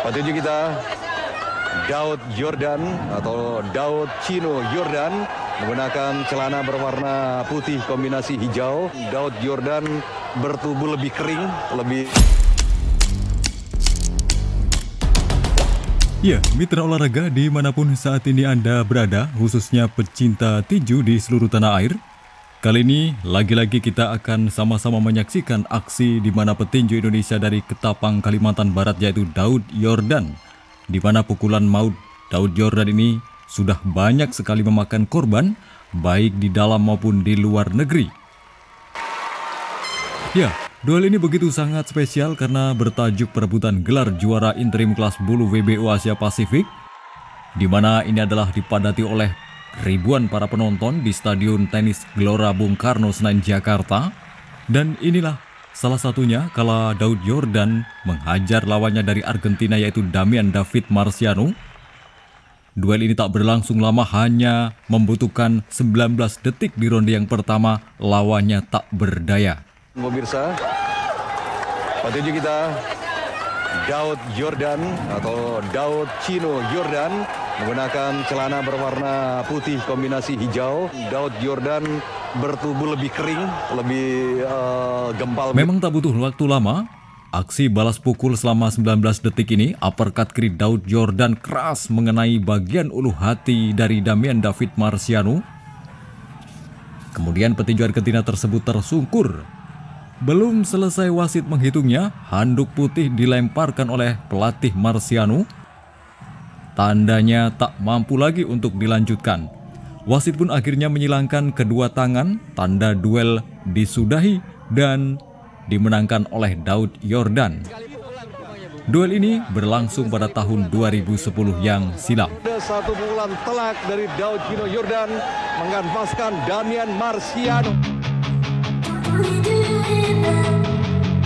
Petinju kita Daud Jordan atau Daud Chino Jordan menggunakan celana berwarna putih kombinasi hijau. Daud Jordan bertubuh lebih kering, lebih Ya, mitra olahraga di mana pun saat ini Anda berada, khususnya pecinta tinju di seluruh tanah air. Kali ini, lagi-lagi kita akan sama-sama menyaksikan aksi di mana petinju Indonesia dari Ketapang, Kalimantan Barat yaitu Daud Yordan. Di mana pukulan maut Daud Yordan ini sudah banyak sekali memakan korban, baik di dalam maupun di luar negeri. Ya, duel ini begitu sangat spesial karena bertajuk perebutan gelar juara interim kelas bulu WBO Asia Pasifik, di mana ini adalah dipadati oleh ribuan para penonton di Stadion Tenis Gelora Bung Karno Senayan Jakarta. Dan inilah salah satunya kala Daud Jordan menghajar lawannya dari Argentina yaitu Damian David Marciano. Duel ini tak berlangsung lama hanya membutuhkan 19 detik di ronde yang pertama lawannya tak berdaya. pemirsa. Petinju kita Daud Jordan atau Daud Chino Jordan menggunakan celana berwarna putih kombinasi hijau. Daud Jordan bertubuh lebih kering, lebih uh, gempal. Memang tak butuh waktu lama, aksi balas pukul selama 19 detik ini, uppercut kiri Daud Jordan keras mengenai bagian ulu hati dari Damian David Marciano. Kemudian petinju Argentina tersebut tersungkur. Belum selesai wasit menghitungnya, handuk putih dilemparkan oleh pelatih Marciano. Tandanya tak mampu lagi untuk dilanjutkan. Wasit pun akhirnya menyilangkan kedua tangan, tanda duel disudahi dan dimenangkan oleh Daud Yordan. Duel ini berlangsung pada tahun 2010 yang silam. Ada satu pukulan telak dari Daud Chino Jordan menganfaskan Damian Marciano.